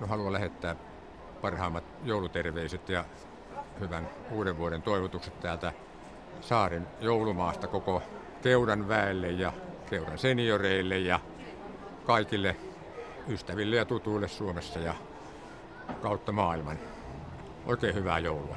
no, haluan lähettää parhaimmat jouluterveiset ja hyvän uuden vuoden toivotukset täältä saaren joulumaasta koko Keudan väelle ja Keudan senioreille ja kaikille ystäville ja tutuille Suomessa ja kautta maailman. Oikein hyvää joulua.